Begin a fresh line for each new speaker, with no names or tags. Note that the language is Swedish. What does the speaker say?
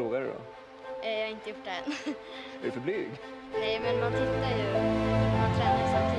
prova du då?
Eh, jag har inte gjort det än.
Är du för blyg?
Nej, men man tittar ju. Man tränar ju